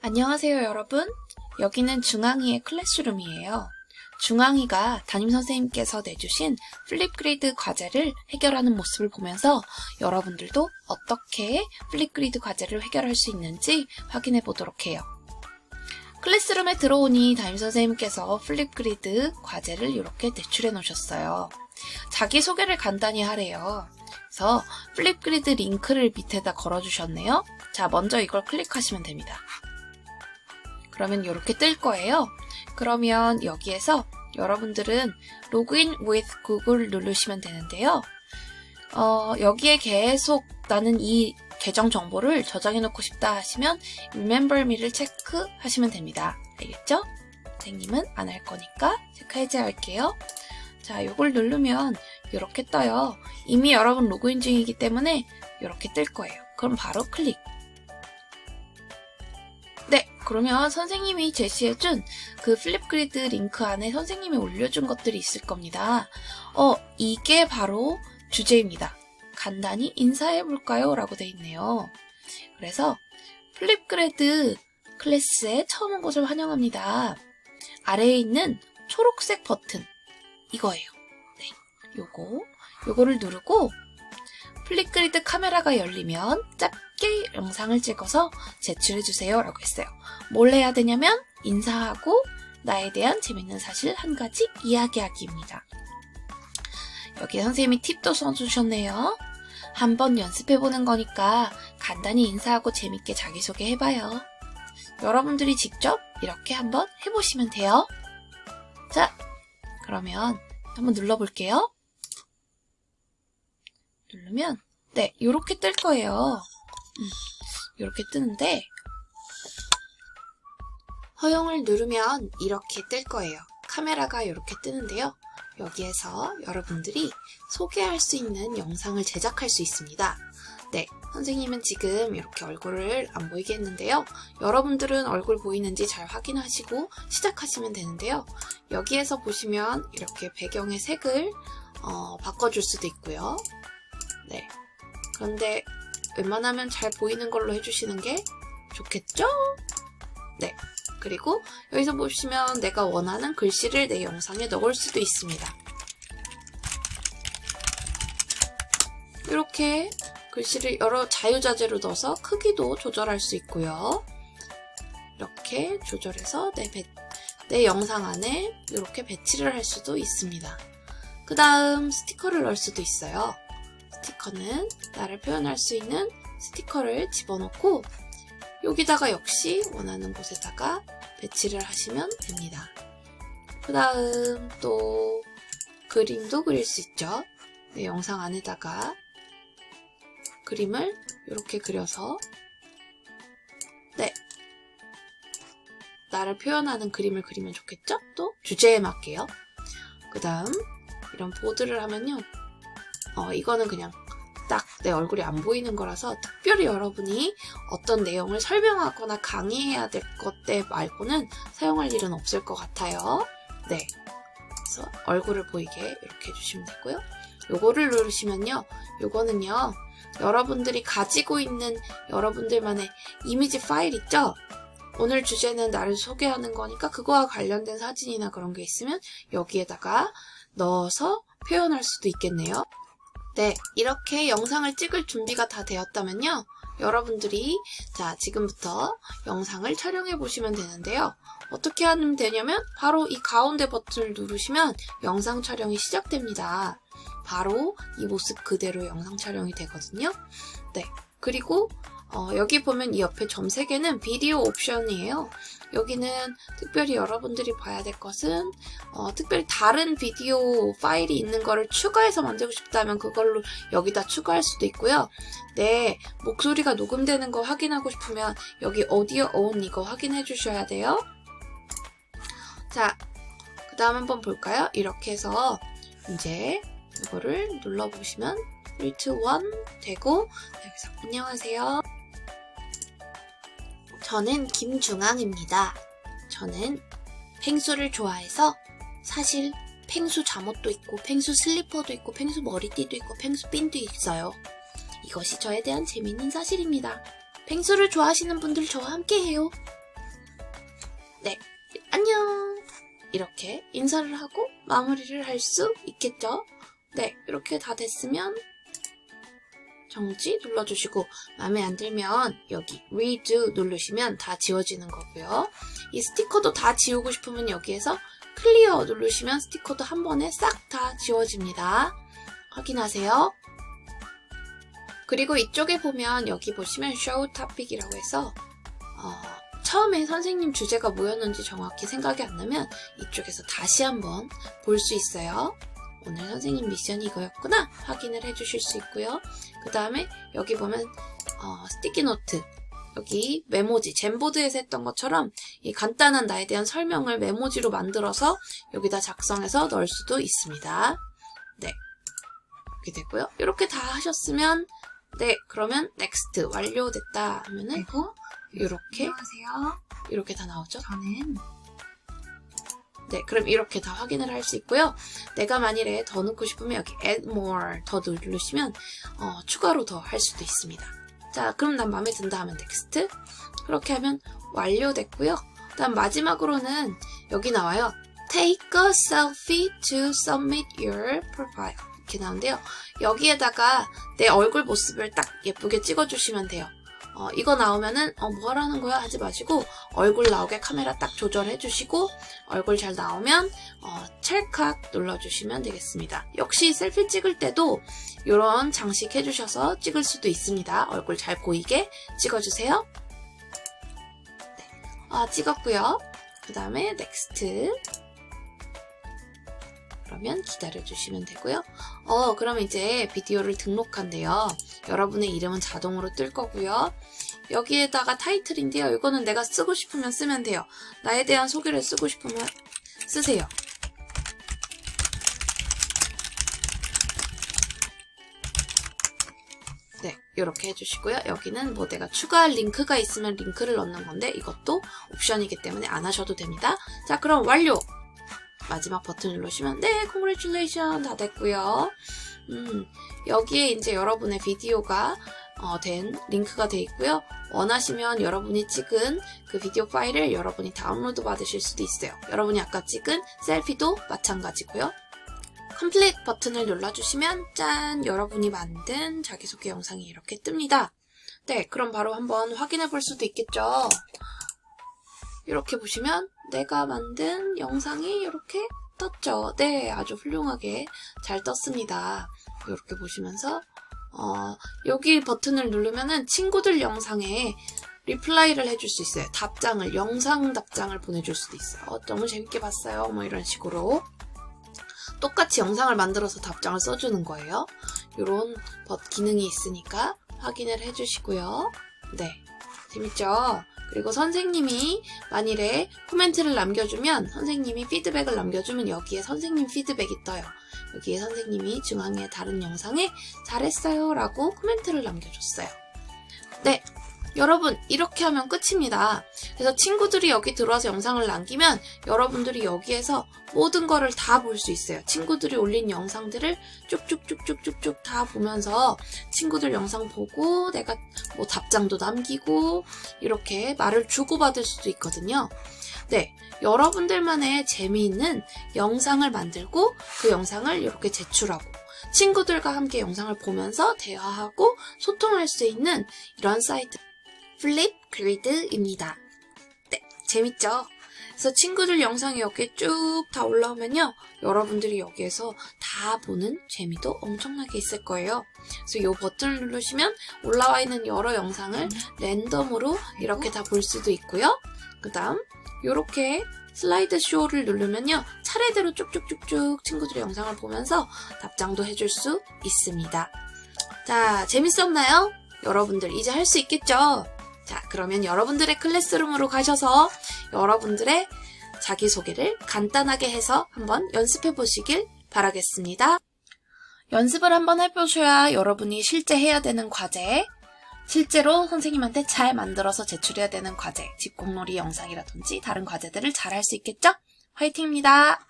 안녕하세요, 여러분. 여기는 중앙이의 classroom이에요. 중앙이가 담임선생님께서 내주신 플립그리드 과제를 해결하는 모습을 보면서 여러분들도 어떻게 플립그리드 과제를 해결할 수 있는지 확인해 보도록 해요. classroom에 들어오니 담임선생님께서 플립그리드 과제를 이렇게 제출해 놓으셨어요. 자기소개를 간단히 하래요. 그래서 플립그리드 링크를 밑에다 걸어주셨네요. 자, 먼저 이걸 클릭하시면 됩니다. 그러면 이렇게 뜰 거예요. 그러면 여기에서 여러분들은 로그인 with Google 누르시면 되는데요. 어, 여기에 계속 나는 이 계정 정보를 저장해 놓고 싶다 하시면 Remember Me를 체크하시면 됩니다. 알겠죠? 선생님은 안 할 거니까 체크 해제할게요. 자, 이걸 누르면 이렇게 떠요. 이미 여러분 로그인 중이기 때문에 이렇게 뜰 거예요. 그럼 바로 클릭. 네, 그러면 선생님이 제시해준 그 플립그리드 링크 안에 선생님이 올려준 것들이 있을 겁니다. 어, 이게 바로 주제입니다. 간단히 인사해볼까요? 라고 돼 있네요. 그래서 플립그리드 클래스에 처음 온 것을 환영합니다. 아래에 있는 초록색 버튼, 이거예요. 네, 요거, 요거를 누르고 플립그리드 카메라가 열리면 짧게 영상을 찍어서 제출해주세요 라고 했어요. 뭘 해야 되냐면 인사하고 나에 대한 재밌는 사실 한 가지 이야기하기입니다. 여기 선생님이 팁도 써주셨네요. 한번 연습해보는 거니까 간단히 인사하고 재밌게 자기소개 해봐요. 여러분들이 직접 이렇게 한번 해보시면 돼요. 자, 그러면 한번 눌러볼게요. 누르면 네, 이렇게 뜰 거예요. 음, 이렇게 뜨는데 허용을 누르면 이렇게 뜰 거예요. 카메라가 이렇게 뜨는데요. 여기에서 여러분들이 소개할 수 있는 영상을 제작할 수 있습니다. 네, 선생님은 지금 이렇게 얼굴을 안 보이게 했는데요. 여러분들은 얼굴 보이는지 잘 확인하시고 시작하시면 되는데요. 여기에서 보시면 이렇게 배경의 색을 어, 바꿔줄 수도 있고요. 네, 그런데 웬만하면 잘 보이는 걸로 해주시는 게 좋겠죠? 네. 그리고 여기서 보시면 내가 원하는 글씨를 내 영상에 넣을 수도 있습니다. 이렇게 글씨를 여러 자유자재로 넣어서 크기도 조절할 수 있고요. 이렇게 조절해서 내, 배, 내 영상 안에 이렇게 배치를 할 수도 있습니다. 그 다음 스티커를 넣을 수도 있어요. 스티커는 나를 표현할 수 있는 스티커를 집어넣고 여기다가 역시 원하는 곳에다가 배치를 하시면 됩니다. 그 다음 또 그림도 그릴 수 있죠. 네, 영상 안에다가 그림을 이렇게 그려서 네 나를 표현하는 그림을 그리면 좋겠죠? 또 주제에 맞게요. 그 다음 이런 보드를 하면요. 어, 이거는 그냥 딱 내 얼굴이 안 보이는 거라서 특별히 여러분이 어떤 내용을 설명하거나 강의해야 될 것들 말고는 사용할 일은 없을 것 같아요. 네. 그래서 얼굴을 보이게 이렇게 해주시면 되고요. 요거를 누르시면요. 요거는요. 여러분들이 가지고 있는 여러분들만의 이미지 파일 있죠? 오늘 주제는 나를 소개하는 거니까 그거와 관련된 사진이나 그런 게 있으면 여기에다가 넣어서 표현할 수도 있겠네요. 네, 이렇게 영상을 찍을 준비가 다 되었다면요. 여러분들이 자 지금부터 영상을 촬영해 보시면 되는데요. 어떻게 하면 되냐면 바로 이 가운데 버튼을 누르시면 영상 촬영이 시작됩니다. 바로 이 모습 그대로 영상 촬영이 되거든요. 네, 그리고 어, 여기 보면 이 옆에 점 3개는 비디오 옵션이에요. 여기는 특별히 여러분들이 봐야 될 것은 어, 특별히 다른 비디오 파일이 있는 거를 추가해서 만들고 싶다면 그걸로 여기다 추가할 수도 있고요. 내 목소리가 녹음되는 거 확인하고 싶으면 여기 오디오 온 이거 확인해 주셔야 돼요. 자, 그 다음 한번 볼까요? 이렇게 해서 이제 이거를 눌러보시면 3, 2, 1 되고 여기서 안녕하세요. 저는 김중앙입니다. 저는 펭수를 좋아해서 사실 펭수 잠옷도 있고 펭수 슬리퍼도 있고 펭수 머리띠도 있고 펭수 핀도 있어요. 이것이 저에 대한 재미있는 사실입니다. 펭수를 좋아하시는 분들 저와 함께 해요. 네, 안녕! 이렇게 인사를 하고 마무리를 할 수 있겠죠? 네, 이렇게 다 됐으면 정지 눌러주시고 마음에 안 들면 여기 redo 누르시면 다 지워지는 거고요. 이 스티커도 다 지우고 싶으면 여기에서 클리어 누르시면 스티커도 한 번에 싹 다 지워집니다. 확인하세요. 그리고 이쪽에 보면 여기 보시면 show topic이라고 해서 어, 처음에 선생님 주제가 뭐였는지 정확히 생각이 안 나면 이쪽에서 다시 한번 볼 수 있어요. 오늘 선생님 미션이 이거였구나 확인을 해주실 수 있고요. 그 다음에 여기 보면 어, sticky note 여기 메모지 잼보드에서 했던 것처럼 이 간단한 나에 대한 설명을 메모지로 만들어서 여기다 작성해서 넣을 수도 있습니다. 네 이렇게 됐고요. 이렇게 다 하셨으면 네 그러면 next 완료됐다 하면은 이렇게 안녕하세요. 이렇게 다 나오죠. 저는 네, 그럼 이렇게 다 확인을 할 수 있고요. 내가 만일에 더 넣고 싶으면 여기 add more 더 누르시면 어, 추가로 더 할 수도 있습니다. 자, 그럼 난 마음에 든다 하면 next. 그렇게 하면 완료됐고요. 다음 마지막으로는 여기 나와요. Take a selfie to submit your profile. 이렇게 나오는데요. 여기에다가 내 얼굴 모습을 딱 예쁘게 찍어주시면 돼요. 어, 이거 나오면은 어, 뭐 하라는 거야 하지 마시고 얼굴 나오게 카메라 딱 조절해 주시고 얼굴 잘 나오면 어, 찰칵 눌러주시면 되겠습니다. 역시 셀피 찍을 때도 이런 장식 해주셔서 찍을 수도 있습니다. 얼굴 잘 보이게 찍어주세요. 네. 아, 찍었고요. 그 다음에 next 그러면 기다려 주시면 되고요. 어, 그럼 이제 비디오를 등록한대요. 여러분의 이름은 자동으로 뜰 거고요. 여기에다가 타이틀인데요. 이거는 내가 쓰고 싶으면 쓰면 돼요. 나에 대한 소개를 쓰고 싶으면 쓰세요. 네, 이렇게 해주시고요. 여기는 뭐 내가 추가할 링크가 있으면 링크를 넣는 건데 이것도 옵션이기 때문에 안 하셔도 됩니다. 자, 그럼 완료! 마지막 버튼 누르시면 네, congratulation 다 됐고요. 음, 여기에 이제 여러분의 비디오가 어, 된 링크가 돼 있고요. 원하시면 여러분이 찍은 그 비디오 파일을 여러분이 다운로드 받으실 수도 있어요. 여러분이 아까 찍은 셀피도 마찬가지고요. complete 버튼을 눌러주시면 짠! 여러분이 만든 자기소개 영상이 이렇게 뜹니다. 네, 그럼 바로 한번 확인해 볼 수도 있겠죠. 이렇게 보시면 내가 만든 영상이 이렇게 떴죠. 네, 아주 훌륭하게 잘 떴습니다. 이렇게 보시면서 어, 여기 버튼을 누르면은 친구들 영상에 reply를 해줄 수 있어요. 답장을, 영상 답장을 보내줄 수도 있어요. 어, 너무 재밌게 봤어요. 뭐 이런 식으로. 똑같이 영상을 만들어서 답장을 써주는 거예요. 이런 기능이 있으니까 확인을 해주시고요. 네. 재밌죠? 그리고 선생님이 만일에 코멘트를 남겨주면 선생님이 피드백을 남겨주면 여기에 선생님 피드백이 떠요. 여기에 선생님이 중앙의 다른 영상에 잘했어요 라고 코멘트를 남겨줬어요. 네, 여러분 이렇게 하면 끝입니다. 그래서 친구들이 여기 들어와서 영상을 남기면 여러분들이 여기에서 모든 거를 다 볼 수 있어요. 친구들이 올린 영상들을 쭉쭉쭉쭉쭉쭉 다 보면서 친구들 영상 보고 내가 뭐 답장도 남기고 이렇게 말을 주고받을 수도 있거든요. 네, 여러분들만의 재미있는 영상을 만들고 그 영상을 이렇게 제출하고 친구들과 함께 영상을 보면서 대화하고 소통할 수 있는 이런 사이트 플립 그리드입니다. 네, 재밌죠? 그래서 친구들 영상이 여기에 쭉 다 올라오면요. 여러분들이 여기에서 다 보는 재미도 엄청나게 있을 거예요. 그래서 이 버튼을 누르시면 올라와 있는 여러 영상을 랜덤으로 이렇게 다 볼 수도 있고요. 그 다음 이렇게 슬라이드 쇼를 누르면요. 차례대로 쭉쭉쭉쭉 친구들의 영상을 보면서 답장도 해줄 수 있습니다. 자, 재밌었나요? 여러분들 이제 할 수 있겠죠? 자, 그러면 여러분들의 클래스룸으로 가셔서 여러분들의 자기소개를 간단하게 해서 한번 연습해 보시길 바라겠습니다. 연습을 한번 해보셔야 여러분이 실제 해야 되는 과제, 실제로 선생님한테 잘 만들어서 제출해야 되는 과제, 집공놀이 영상이라든지 다른 과제들을 잘 할 수 있겠죠? 화이팅입니다.